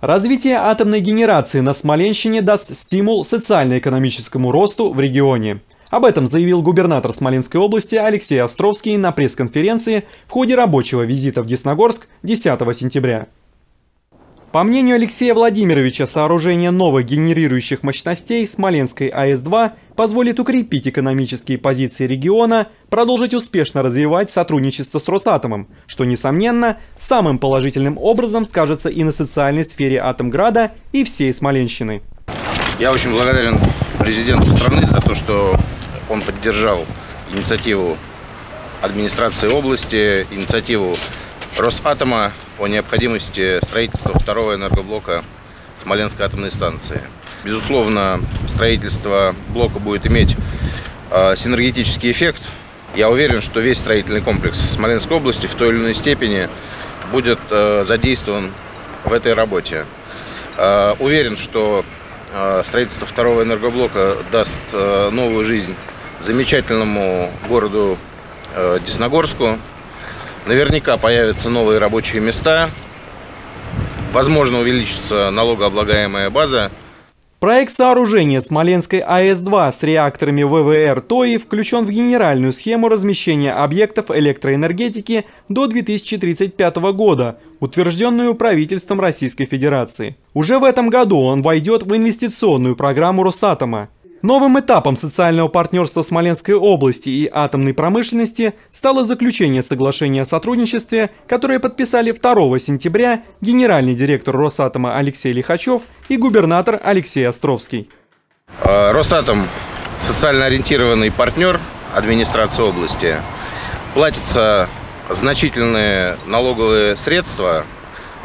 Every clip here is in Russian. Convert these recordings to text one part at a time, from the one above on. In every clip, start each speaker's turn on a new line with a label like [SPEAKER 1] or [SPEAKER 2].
[SPEAKER 1] Развитие атомной генерации на Смоленщине даст стимул социально-экономическому росту в регионе. Об этом заявил губернатор Смоленской области Алексей Островский на пресс-конференции в ходе рабочего визита в Десногорск 10 сентября. По мнению Алексея Владимировича, сооружение новых генерирующих мощностей Смоленской АЭС-2 позволит укрепить экономические позиции региона, продолжить успешно развивать сотрудничество с Росатомом, что, несомненно, самым положительным образом скажется и на социальной сфере Атомграда и всей Смоленщины.
[SPEAKER 2] Я очень благодарен президенту страны за то, что он поддержал инициативу администрации области, инициативу Росатома о необходимости строительства второго энергоблока Смоленской атомной станции. Безусловно, строительство блока будет иметь э, синергетический эффект. Я уверен, что весь строительный комплекс Смоленской области в той или иной степени будет э, задействован в этой работе. Э, уверен, что строительство второго энергоблока даст новую жизнь замечательному городу Десногорску, Наверняка появятся новые рабочие места. Возможно, увеличится налогооблагаемая база.
[SPEAKER 1] Проект сооружения Смоленской АЭС-2 с реакторами ВВР ТОИ включен в генеральную схему размещения объектов электроэнергетики до 2035 года, утвержденную правительством Российской Федерации. Уже в этом году он войдет в инвестиционную программу Росатома. Новым этапом социального партнерства Смоленской области и атомной промышленности стало заключение соглашения о сотрудничестве, которое подписали 2 сентября генеральный директор Росатома Алексей Лихачев и губернатор Алексей Островский.
[SPEAKER 2] А, Росатом – социально ориентированный партнер администрации области. Платятся значительные налоговые средства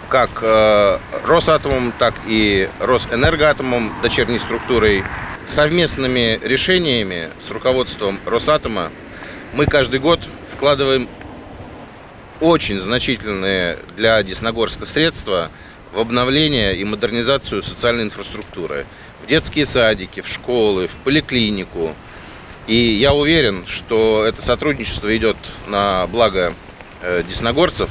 [SPEAKER 2] как э, Росатомом, так и Росэнергоатомом, дочерней структурой совместными решениями с руководством Росатома мы каждый год вкладываем очень значительные для Десногорска средства в обновление и модернизацию социальной инфраструктуры. В детские садики, в школы, в поликлинику. И я уверен, что это сотрудничество идет на благо э, десногорцев.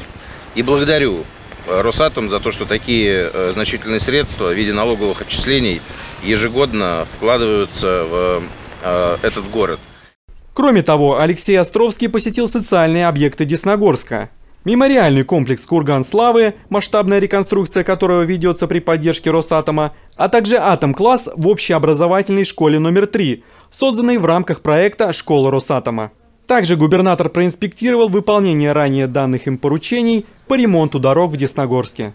[SPEAKER 2] И благодарю Росатом за то, что такие э, значительные средства в виде налоговых отчислений ежегодно вкладываются в э, этот город.
[SPEAKER 1] Кроме того, Алексей Островский посетил социальные объекты Десногорска. Мемориальный комплекс «Курган Славы», масштабная реконструкция которого ведется при поддержке Росатома, а также «Атом-класс» в общеобразовательной школе номер 3, созданной в рамках проекта «Школа Росатома». Также губернатор проинспектировал выполнение ранее данных им поручений по ремонту дорог в Десногорске.